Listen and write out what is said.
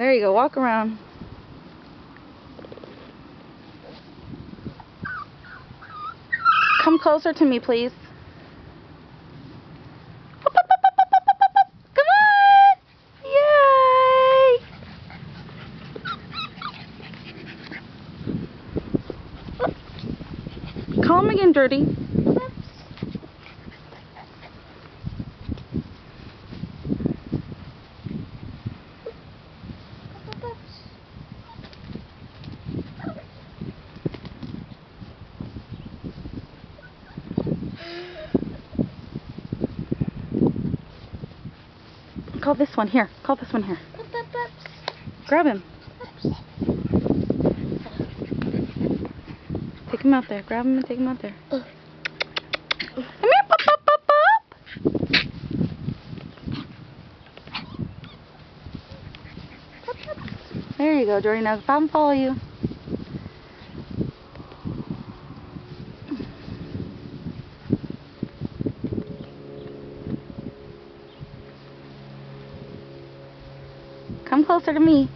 There you go. Walk around. Come closer to me, please. Come on! Yay! Call him again, Dirty. Call this one here. Call this one here. Grab him. Take him out there. Grab him and take him out there. Come here, There you go, Jordy. Now I'm follow you. Come closer to me.